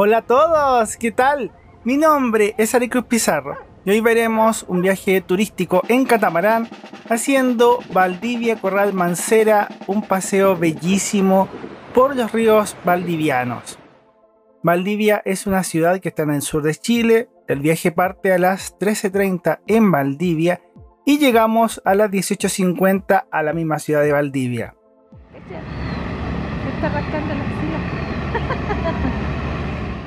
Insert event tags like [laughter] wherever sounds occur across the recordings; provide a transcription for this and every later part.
Hola a todos, ¿qué tal? Mi nombre es Ari Cruz Pizarro y hoy veremos un viaje turístico en catamarán haciendo Valdivia Corral Mancera, un paseo bellísimo por los ríos valdivianos. Valdivia es una ciudad que está en el sur de Chile, el viaje parte a las 13.30 en Valdivia y llegamos a las 18.50 a la misma ciudad de Valdivia.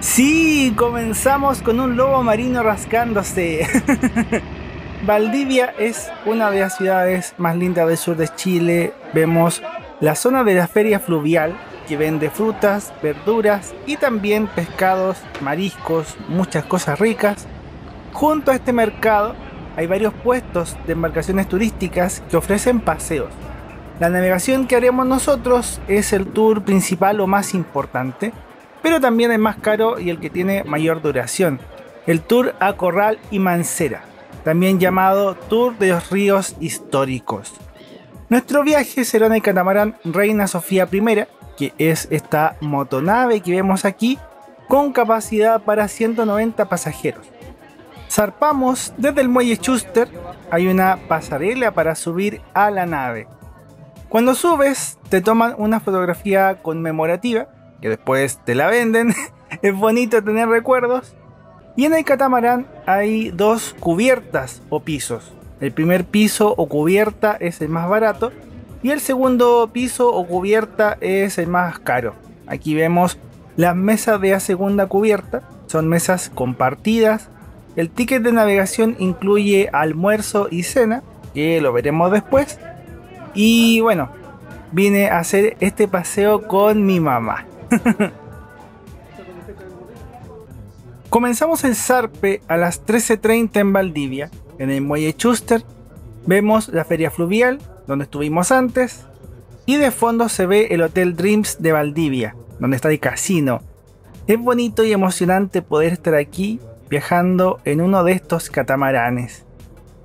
Sí, comenzamos con un lobo marino rascándose. [laughs] Valdivia es una de las ciudades más lindas del sur de Chile. Vemos la zona de la feria fluvial que vende frutas, verduras y también pescados, mariscos, muchas cosas ricas. Junto a este mercado hay varios puestos de embarcaciones turísticas que ofrecen paseos. La navegación que haremos nosotros es el tour principal o más importante pero también es más caro y el que tiene mayor duración, el Tour a Corral y Mancera, también llamado Tour de los Ríos Históricos. Nuestro viaje será en el catamarán Reina Sofía I, que es esta motonave que vemos aquí, con capacidad para 190 pasajeros. Zarpamos desde el muelle Schuster, hay una pasarela para subir a la nave. Cuando subes, te toman una fotografía conmemorativa que después te la venden. [laughs] es bonito tener recuerdos. Y en el catamarán hay dos cubiertas o pisos. El primer piso o cubierta es el más barato y el segundo piso o cubierta es el más caro. Aquí vemos las mesas de la segunda cubierta, son mesas compartidas. El ticket de navegación incluye almuerzo y cena, que lo veremos después. Y bueno, vine a hacer este paseo con mi mamá. [laughs] Comenzamos el zarpe a las 13.30 en Valdivia, en el muelle Chuster. Vemos la feria fluvial, donde estuvimos antes. Y de fondo se ve el Hotel Dreams de Valdivia, donde está el casino. Es bonito y emocionante poder estar aquí viajando en uno de estos catamaranes.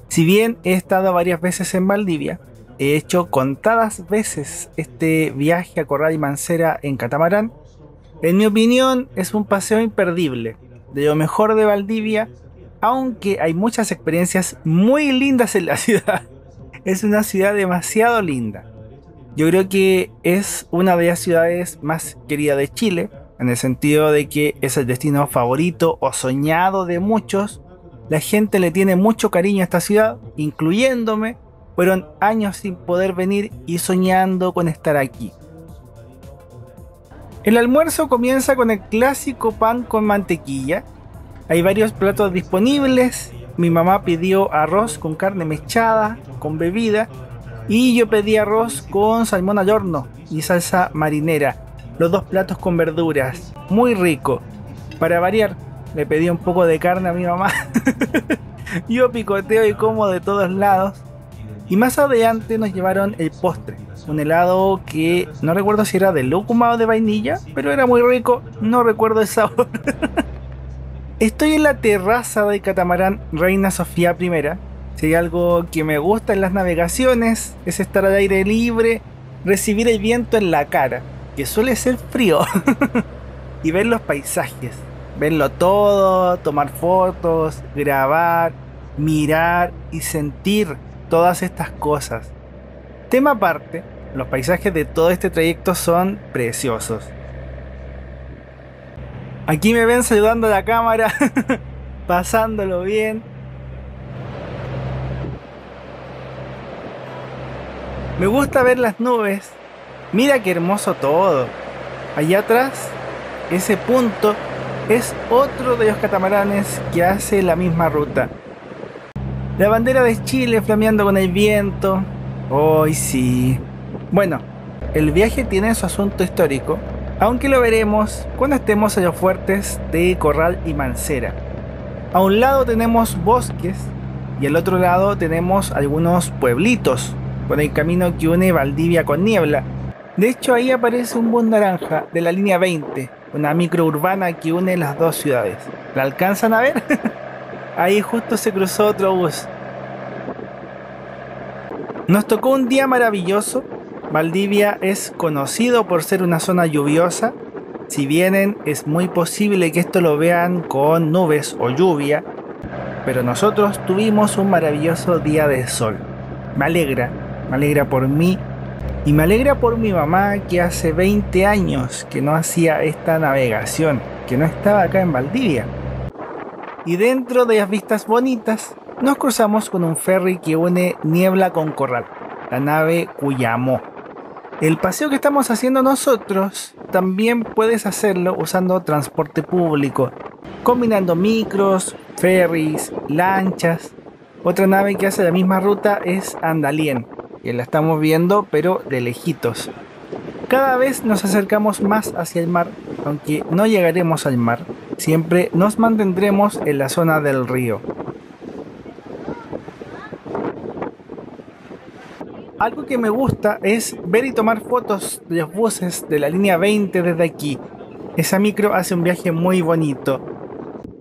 Si bien he estado varias veces en Valdivia, he hecho contadas veces este viaje a Corral y Mancera en catamarán. En mi opinión es un paseo imperdible, de lo mejor de Valdivia, aunque hay muchas experiencias muy lindas en la [laughs] ciudad. Es una ciudad demasiado linda. Yo creo que es una de las ciudades más queridas de Chile, en el sentido de que es el destino favorito o soñado de muchos. La gente le tiene mucho cariño a esta ciudad, incluyéndome, fueron años sin poder venir y soñando con estar aquí. El almuerzo comienza con el clásico pan con mantequilla. Hay varios platos disponibles. Mi mamá pidió arroz con carne mechada, con bebida. Y yo pedí arroz con salmón al horno y salsa marinera. Los dos platos con verduras. Muy rico. Para variar, le pedí un poco de carne a mi mamá. [laughs] yo picoteo y como de todos lados. Y más adelante nos llevaron el postre, un helado que no recuerdo si era de lúcuma o de vainilla, pero era muy rico, no recuerdo el sabor. [laughs] Estoy en la terraza del catamarán Reina Sofía I. Si hay algo que me gusta en las navegaciones es estar al aire libre, recibir el viento en la cara, que suele ser frío, [laughs] y ver los paisajes, verlo todo, tomar fotos, grabar, mirar y sentir todas estas cosas. Tema aparte, los paisajes de todo este trayecto son preciosos. Aquí me ven saludando a la cámara, [laughs] pasándolo bien. Me gusta ver las nubes. Mira qué hermoso todo. Allá atrás, ese punto es otro de los catamaranes que hace la misma ruta. La bandera de Chile flameando con el viento. Hoy sí. Bueno, el viaje tiene su asunto histórico, aunque lo veremos cuando estemos en los fuertes de Corral y Mancera. A un lado tenemos bosques y al otro lado tenemos algunos pueblitos con el camino que une Valdivia con Niebla. De hecho ahí aparece un bus naranja de la línea 20, una microurbana que une las dos ciudades. ¿La alcanzan a ver? [laughs] Ahí justo se cruzó otro bus. Nos tocó un día maravilloso. Valdivia es conocido por ser una zona lluviosa Si vienen, es muy posible que esto lo vean con nubes o lluvia, pero nosotros tuvimos un maravilloso día de sol. Me alegra, me alegra por mí y me alegra por mi mamá que hace 20 años que no hacía esta navegación, que no estaba acá en Valdivia. Y dentro de las vistas bonitas, nos cruzamos con un ferry que une Niebla con Corral, la nave Cuyamo. El paseo que estamos haciendo nosotros también puedes hacerlo usando transporte público, combinando micros, ferries, lanchas. Otra nave que hace la misma ruta es Andalien, que la estamos viendo pero de lejitos. Cada vez nos acercamos más hacia el mar, aunque no llegaremos al mar, siempre nos mantendremos en la zona del río. Algo que me gusta es ver y tomar fotos de los buses de la línea 20 desde aquí. Esa micro hace un viaje muy bonito.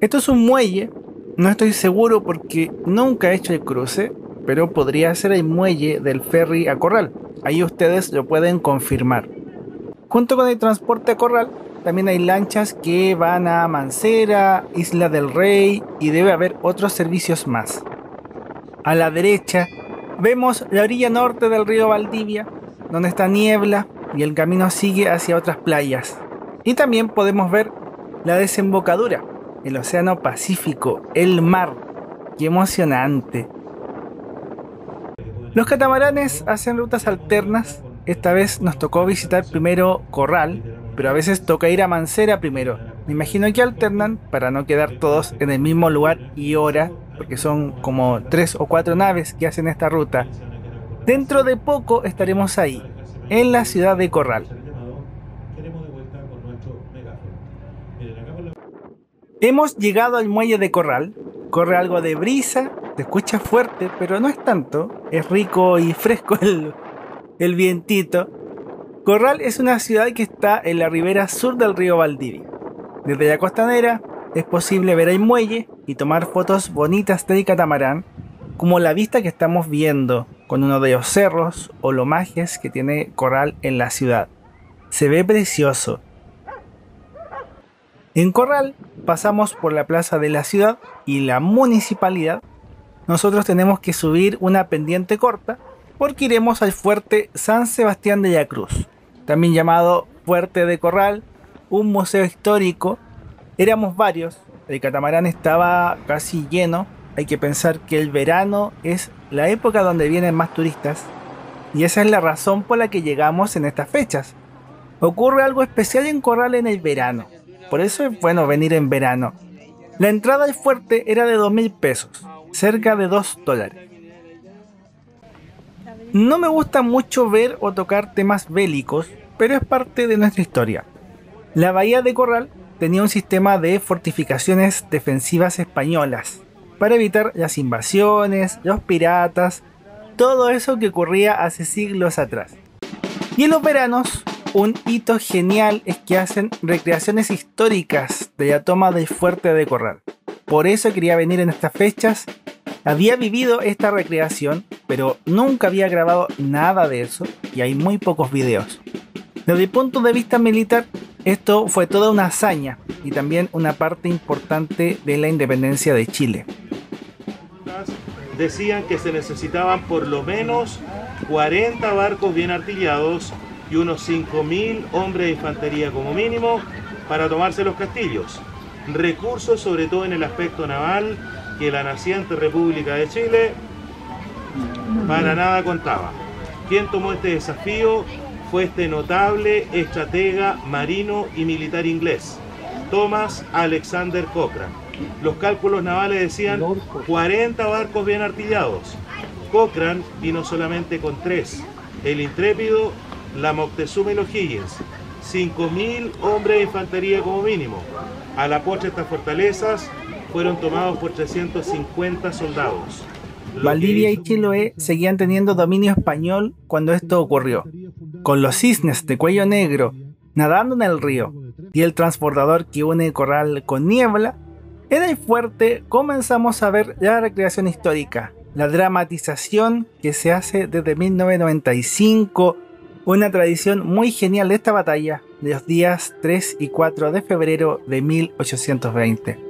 Esto es un muelle, no estoy seguro porque nunca he hecho el cruce, pero podría ser el muelle del ferry a Corral. Ahí ustedes lo pueden confirmar. Junto con el transporte a Corral, también hay lanchas que van a Mancera, Isla del Rey y debe haber otros servicios más. A la derecha Vemos la orilla norte del río Valdivia, donde está niebla y el camino sigue hacia otras playas. Y también podemos ver la desembocadura, el Océano Pacífico, el mar. ¡Qué emocionante! Los catamaranes hacen rutas alternas. Esta vez nos tocó visitar primero Corral, pero a veces toca ir a Mancera primero. Me imagino que alternan para no quedar todos en el mismo lugar y hora porque son como tres o cuatro naves que hacen esta ruta. Dentro de poco estaremos ahí, en la ciudad de Corral. Hemos llegado al muelle de Corral. Corre algo de brisa, te escucha fuerte, pero no es tanto. Es rico y [laughs] fresco el, el vientito. Corral es una ciudad que está en la ribera sur del río Valdivia. Desde la costanera es posible ver el muelle y tomar fotos bonitas del catamarán, como la vista que estamos viendo con uno de los cerros o lomajes que tiene Corral en la ciudad. Se ve precioso. En Corral pasamos por la plaza de la ciudad y la municipalidad. Nosotros tenemos que subir una pendiente corta porque iremos al fuerte San Sebastián de la Cruz, también llamado Fuerte de Corral, un museo histórico Éramos varios, el catamarán estaba casi lleno. Hay que pensar que el verano es la época donde vienen más turistas y esa es la razón por la que llegamos en estas fechas. Ocurre algo especial en Corral en el verano, por eso es bueno venir en verano. La entrada al fuerte era de 2 mil pesos, cerca de 2 dólares. No me gusta mucho ver o tocar temas bélicos, pero es parte de nuestra historia. La bahía de Corral tenía un sistema de fortificaciones defensivas españolas para evitar las invasiones, los piratas, todo eso que ocurría hace siglos atrás. Y en los veranos, un hito genial es que hacen recreaciones históricas de la toma del fuerte de Corral. Por eso quería venir en estas fechas. Había vivido esta recreación, pero nunca había grabado nada de eso y hay muy pocos videos. Desde el punto de vista militar, esto fue toda una hazaña y también una parte importante de la independencia de Chile. Decían que se necesitaban por lo menos 40 barcos bien artillados y unos 5.000 hombres de infantería como mínimo para tomarse los castillos. Recursos sobre todo en el aspecto naval que la naciente República de Chile para nada contaba. ¿Quién tomó este desafío? fue este notable estratega marino y militar inglés, Thomas Alexander Cochrane. Los cálculos navales decían 40 barcos bien artillados. Cochrane vino solamente con tres, el Intrépido, la Moctezuma y los Higgins, 5.000 hombres de infantería como mínimo. A la pocha estas fortalezas fueron tomados por 350 soldados. Valdivia y Chiloé seguían teniendo dominio español cuando esto ocurrió con los cisnes de cuello negro nadando en el río y el transportador que une Corral con Niebla, en el fuerte comenzamos a ver la recreación histórica, la dramatización que se hace desde 1995, una tradición muy genial de esta batalla, de los días 3 y 4 de febrero de 1820.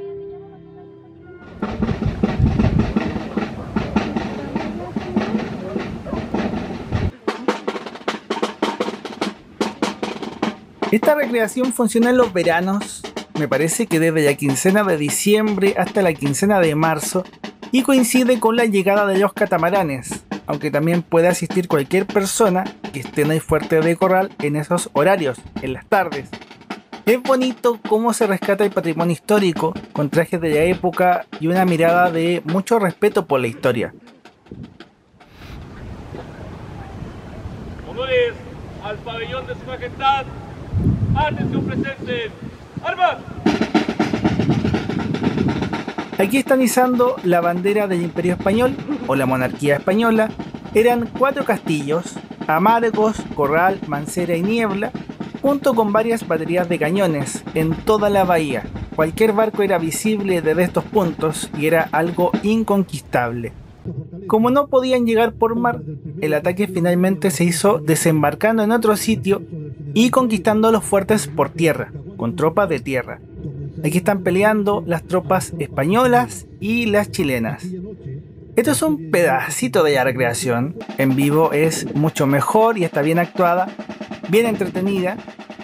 Esta recreación funciona en los veranos, me parece que desde la quincena de diciembre hasta la quincena de marzo, y coincide con la llegada de los catamaranes, aunque también puede asistir cualquier persona que esté en el fuerte de corral en esos horarios, en las tardes. Es bonito cómo se rescata el patrimonio histórico con trajes de la época y una mirada de mucho respeto por la historia. Honores al pabellón de su majestad. Atención presentes. ¡Armas! Aquí están izando la bandera del Imperio Español o la monarquía española. Eran cuatro castillos, Amargos, Corral, Mancera y Niebla, junto con varias baterías de cañones en toda la bahía. Cualquier barco era visible desde estos puntos y era algo inconquistable. Como no podían llegar por mar, el ataque finalmente se hizo desembarcando en otro sitio y conquistando los fuertes por tierra, con tropas de tierra. Aquí están peleando las tropas españolas y las chilenas. Esto es un pedacito de la recreación. En vivo es mucho mejor y está bien actuada, bien entretenida.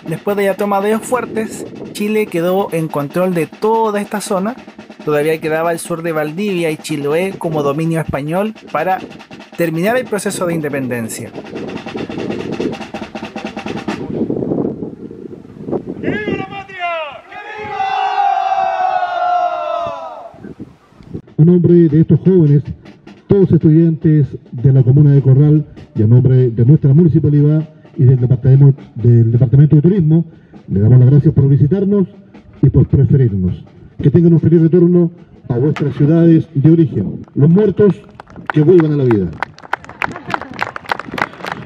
Después de la toma de los fuertes, Chile quedó en control de toda esta zona. Todavía quedaba el sur de Valdivia y Chiloé como dominio español para terminar el proceso de independencia. a nombre de estos jóvenes, todos estudiantes de la comuna de Corral y a nombre de nuestra municipalidad y del departamento, del departamento de Turismo, le damos las gracias por visitarnos y por preferirnos. Que tengan un feliz retorno a vuestras ciudades de origen. Los muertos que vuelvan a la vida.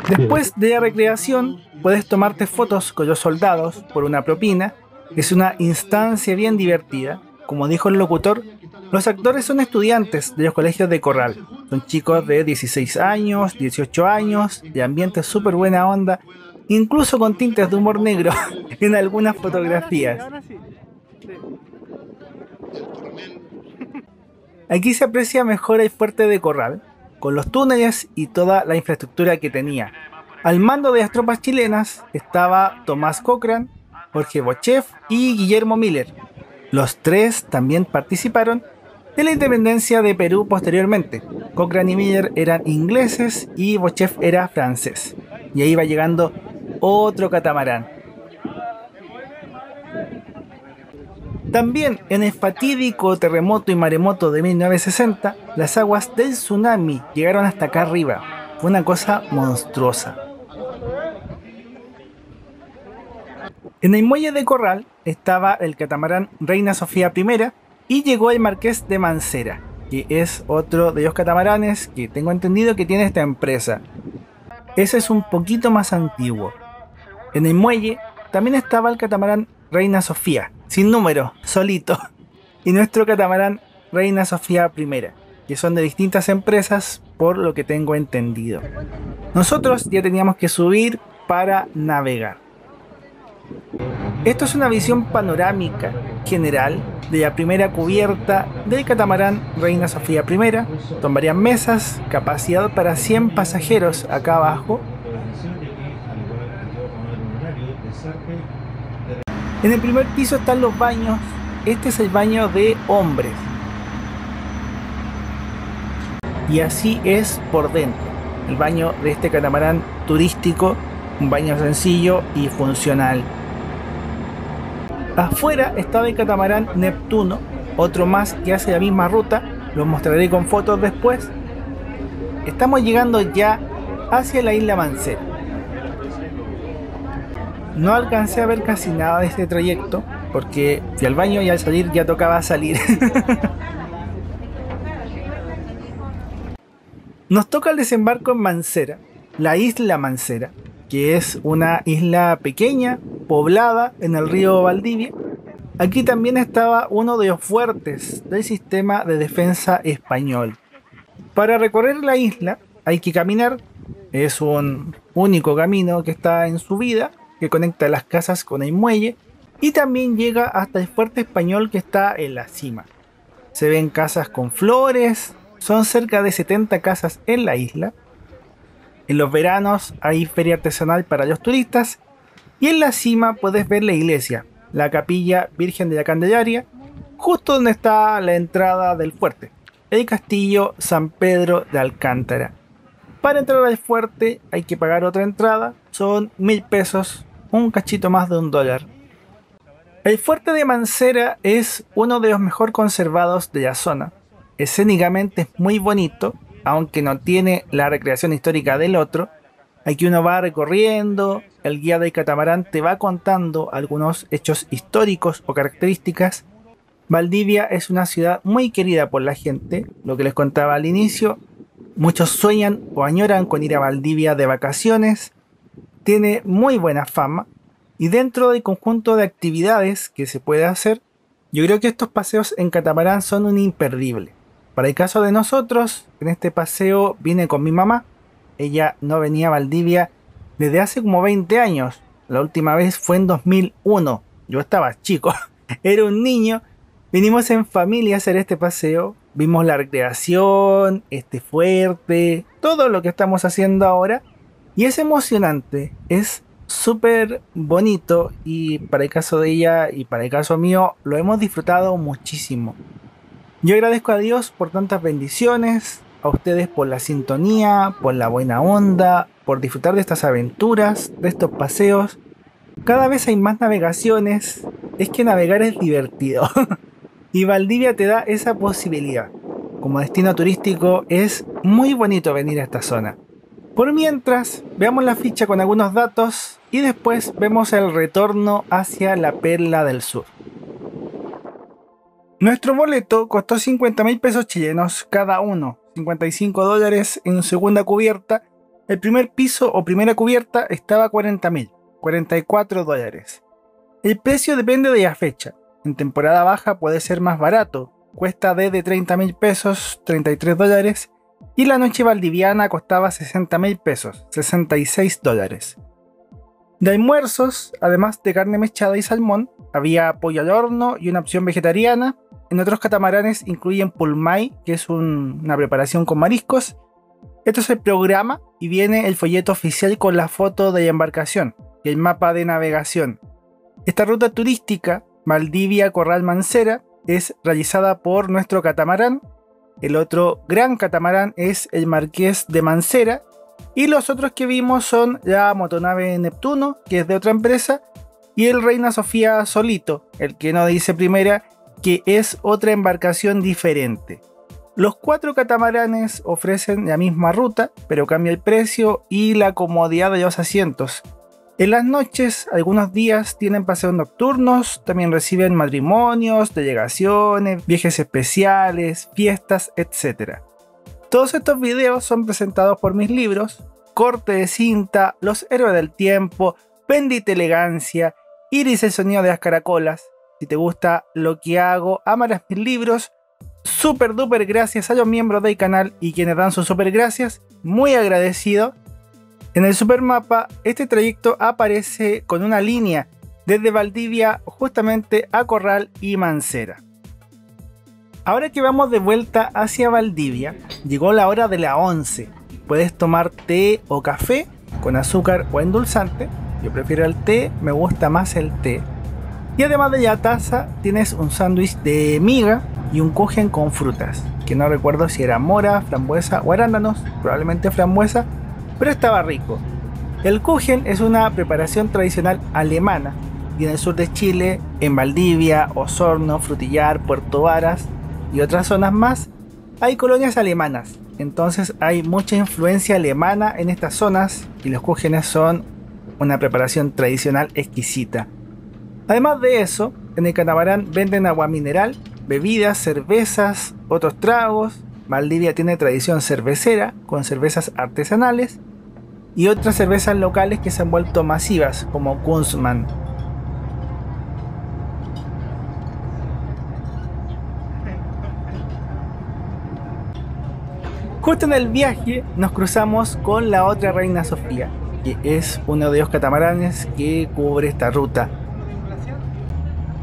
Después de la recreación, puedes tomarte fotos con los soldados por una propina. Es una instancia bien divertida. Como dijo el locutor, los actores son estudiantes de los colegios de Corral. Son chicos de 16 años, 18 años, de ambiente súper buena onda, incluso con tintes de humor negro [laughs] en algunas fotografías. Aquí se aprecia mejor el fuerte de Corral, con los túneles y toda la infraestructura que tenía. Al mando de las tropas chilenas estaba Tomás Cochran, Jorge Bochef y Guillermo Miller. Los tres también participaron de la independencia de Perú posteriormente. Cochrane y Miller eran ingleses y Bochef era francés. Y ahí va llegando otro catamarán. También en el fatídico terremoto y maremoto de 1960, las aguas del tsunami llegaron hasta acá arriba. Fue una cosa monstruosa. En el muelle de Corral estaba el catamarán Reina Sofía I, y llegó el Marqués de Mancera, que es otro de los catamaranes que tengo entendido que tiene esta empresa. Ese es un poquito más antiguo. En el muelle también estaba el catamarán Reina Sofía, sin número, solito. Y nuestro catamarán Reina Sofía I, que son de distintas empresas por lo que tengo entendido. Nosotros ya teníamos que subir para navegar. Esto es una visión panorámica general de la primera cubierta del catamarán Reina Sofía I. Varias mesas, capacidad para 100 pasajeros acá abajo. En el primer piso están los baños. Este es el baño de hombres. Y así es por dentro. El baño de este catamarán turístico, un baño sencillo y funcional. Afuera estaba el catamarán Neptuno, otro más que hace la misma ruta, lo mostraré con fotos después. Estamos llegando ya hacia la isla Mancera. No alcancé a ver casi nada de este trayecto porque fui al baño y al salir ya tocaba salir. [laughs] Nos toca el desembarco en Mancera, la isla Mancera, que es una isla pequeña, poblada en el río Valdivia. Aquí también estaba uno de los fuertes del sistema de defensa español. Para recorrer la isla hay que caminar, es un único camino que está en subida, que conecta las casas con el muelle y también llega hasta el fuerte español que está en la cima. Se ven casas con flores, son cerca de 70 casas en la isla. En los veranos hay feria artesanal para los turistas y en la cima puedes ver la iglesia, la capilla Virgen de la Candelaria, justo donde está la entrada del fuerte, el castillo San Pedro de Alcántara. Para entrar al fuerte hay que pagar otra entrada, son mil pesos, un cachito más de un dólar. El fuerte de Mancera es uno de los mejor conservados de la zona. Escénicamente es muy bonito, aunque no tiene la recreación histórica del otro. Aquí uno va recorriendo, el guía del catamarán te va contando algunos hechos históricos o características. Valdivia es una ciudad muy querida por la gente, lo que les contaba al inicio. Muchos sueñan o añoran con ir a Valdivia de vacaciones. Tiene muy buena fama y dentro del conjunto de actividades que se puede hacer, yo creo que estos paseos en catamarán son un imperdible. Para el caso de nosotros, en este paseo vine con mi mamá. Ella no venía a Valdivia desde hace como 20 años. La última vez fue en 2001. Yo estaba chico, [laughs] era un niño. Vinimos en familia a hacer este paseo. Vimos la recreación, este fuerte, todo lo que estamos haciendo ahora. Y es emocionante, es súper bonito y para el caso de ella y para el caso mío lo hemos disfrutado muchísimo. Yo agradezco a Dios por tantas bendiciones, a ustedes por la sintonía, por la buena onda, por disfrutar de estas aventuras, de estos paseos. Cada vez hay más navegaciones, es que navegar es divertido. [laughs] y Valdivia te da esa posibilidad. Como destino turístico es muy bonito venir a esta zona. Por mientras, veamos la ficha con algunos datos y después vemos el retorno hacia la Perla del Sur. Nuestro boleto costó 50 mil pesos chilenos cada uno, 55 dólares en segunda cubierta. El primer piso o primera cubierta estaba a 40 mil, 44 dólares. El precio depende de la fecha. En temporada baja puede ser más barato, cuesta desde 30 mil pesos, 33 dólares y la noche valdiviana costaba 60 mil pesos, 66 dólares. De almuerzos, además de carne mechada y salmón, había pollo al horno y una opción vegetariana. En otros catamaranes incluyen pulmay, que es una preparación con mariscos. Esto es el programa y viene el folleto oficial con la foto de la embarcación y el mapa de navegación. Esta ruta turística, Valdivia Corral Mancera, es realizada por nuestro catamarán el otro gran catamarán es el Marqués de Mancera. Y los otros que vimos son la motonave Neptuno, que es de otra empresa, y el Reina Sofía Solito, el que no dice primera, que es otra embarcación diferente. Los cuatro catamaranes ofrecen la misma ruta, pero cambia el precio y la comodidad de los asientos. En las noches, algunos días tienen paseos nocturnos, también reciben matrimonios, delegaciones, viajes especiales, fiestas, etc. Todos estos videos son presentados por mis libros, Corte de cinta, Los héroes del tiempo, Bendita elegancia, Iris el sonido de las caracolas. Si te gusta lo que hago, amarás mis libros. Super duper gracias a los miembros del canal y quienes dan sus super gracias. Muy agradecido. En el supermapa, este trayecto aparece con una línea desde Valdivia justamente a Corral y Mancera. Ahora que vamos de vuelta hacia Valdivia, llegó la hora de la 11. Puedes tomar té o café con azúcar o endulzante. Yo prefiero el té, me gusta más el té. Y además de la taza, tienes un sándwich de miga y un kuchen con frutas, que no recuerdo si era mora, frambuesa o arándanos, probablemente frambuesa, pero estaba rico. El Kuchen es una preparación tradicional alemana y en el sur de Chile, en Valdivia, Osorno, Frutillar, Puerto Varas y otras zonas más, hay colonias alemanas. Entonces hay mucha influencia alemana en estas zonas y los Kuchenes son una preparación tradicional exquisita. Además de eso, en el catamarán venden agua mineral, bebidas, cervezas, otros tragos Valdivia tiene tradición cervecera con cervezas artesanales y otras cervezas locales que se han vuelto masivas como Kunzmann. Justo en el viaje nos cruzamos con la otra reina Sofía, que es uno de los catamaranes que cubre esta ruta.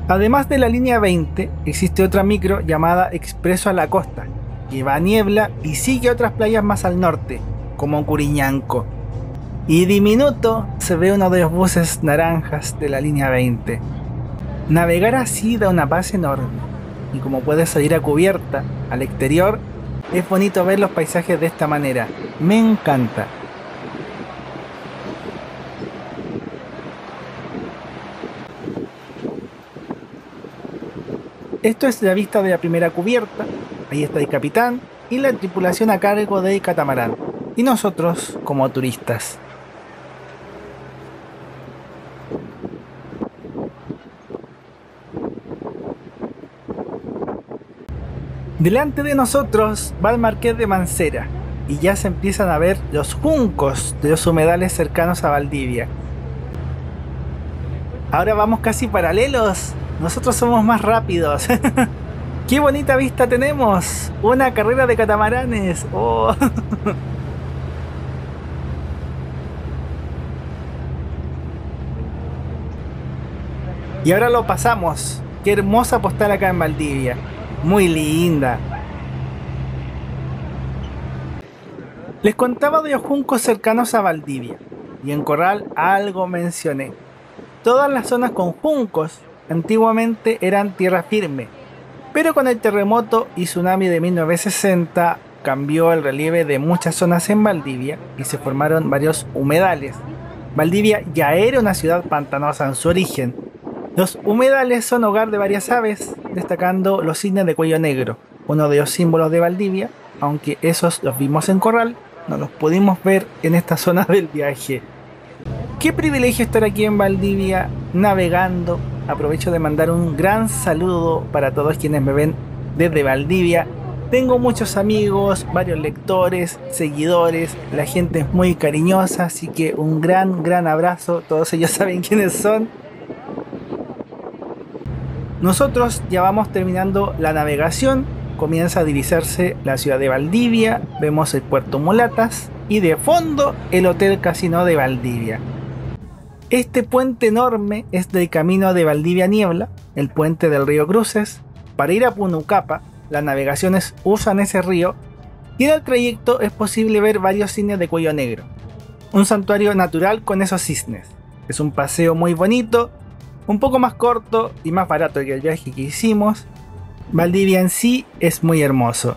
Además de la línea 20, existe otra micro llamada Expreso a la Costa, que va a Niebla y sigue otras playas más al norte, como Curiñanco. Y diminuto se ve uno de los buses naranjas de la línea 20. Navegar así da una paz enorme, y como puedes salir a cubierta, al exterior, es bonito ver los paisajes de esta manera. Me encanta. Esto es la vista de la primera cubierta. Ahí está el capitán y la tripulación a cargo del catamarán. Y nosotros como turistas. Delante de nosotros va el Marqués de Mancera y ya se empiezan a ver los juncos de los humedales cercanos a Valdivia. Ahora vamos casi paralelos nosotros somos más rápidos. [laughs] ¡Qué bonita vista tenemos! Una carrera de catamaranes. Oh. [laughs] y ahora lo pasamos. Qué hermosa postal acá en Valdivia. Muy linda. Les contaba de los juncos cercanos a Valdivia. Y en Corral algo mencioné. Todas las zonas con juncos antiguamente eran tierra firme, pero con el terremoto y tsunami de 1960 cambió el relieve de muchas zonas en Valdivia y se formaron varios humedales. Valdivia ya era una ciudad pantanosa en su origen. Los humedales son hogar de varias aves, destacando los cisnes de cuello negro, uno de los símbolos de Valdivia, aunque esos los vimos en Corral, no los pudimos ver en esta zona del viaje. Qué privilegio estar aquí en Valdivia navegando aprovecho de mandar un gran saludo para todos quienes me ven desde Valdivia. Tengo muchos amigos, varios lectores, seguidores, la gente es muy cariñosa, así que un gran, gran abrazo, todos ellos [laughs] saben quiénes son. Nosotros ya vamos terminando la navegación, comienza a divisarse la ciudad de Valdivia, vemos el puerto Mulatas y de fondo el Hotel Casino de Valdivia. Este puente enorme es del camino de Valdivia Niebla, el puente del río Cruces. Para ir a Punucapa, las navegaciones usan ese río y en el trayecto es posible ver varios cisnes de cuello negro. Un santuario natural con esos cisnes. Es un paseo muy bonito, un poco más corto y más barato que el viaje que hicimos. Valdivia en sí es muy hermoso.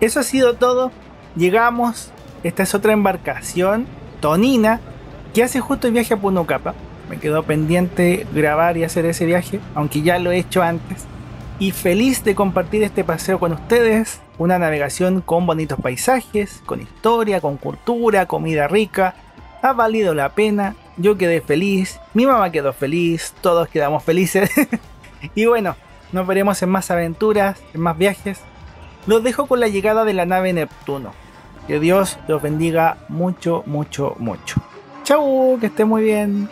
Eso ha sido todo. Llegamos. Esta es otra embarcación, Tonina, que hace justo el viaje a Punocapa. Me quedó pendiente grabar y hacer ese viaje, aunque ya lo he hecho antes. Y feliz de compartir este paseo con ustedes. Una navegación con bonitos paisajes, con historia, con cultura, comida rica. Ha valido la pena. Yo quedé feliz, mi mamá quedó feliz, todos quedamos felices. [laughs] y bueno, nos veremos en más aventuras, en más viajes. Los dejo con la llegada de la nave Neptuno. Que Dios los bendiga mucho, mucho, mucho. Chau, que esté muy bien.